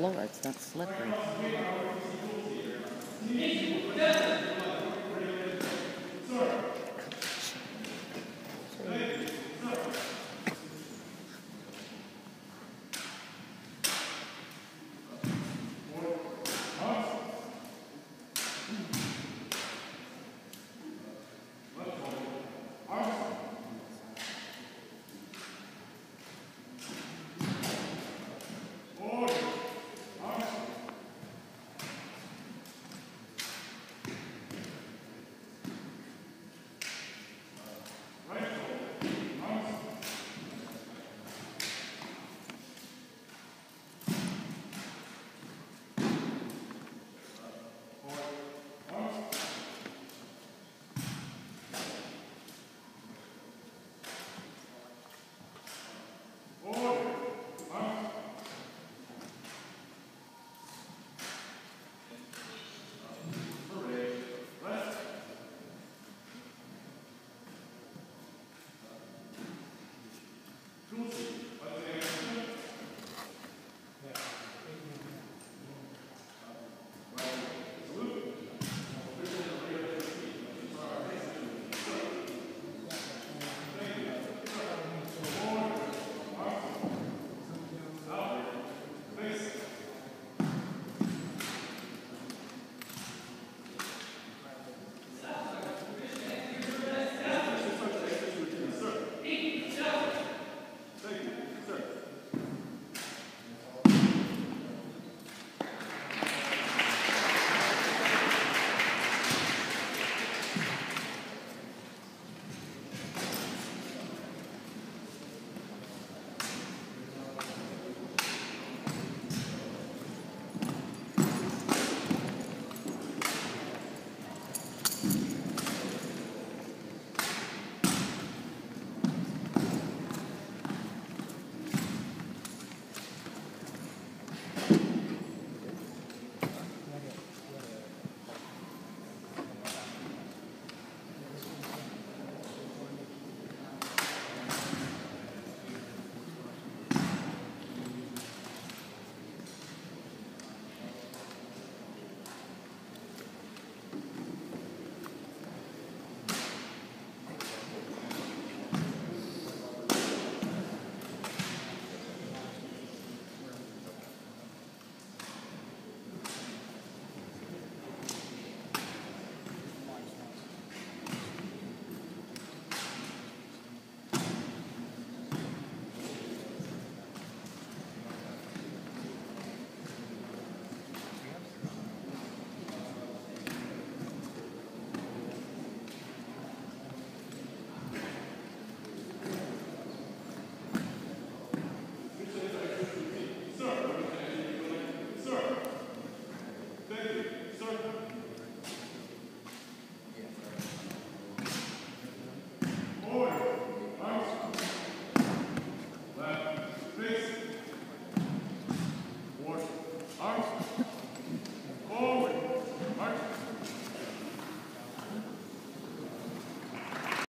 floor. It's not slippery. Sorry.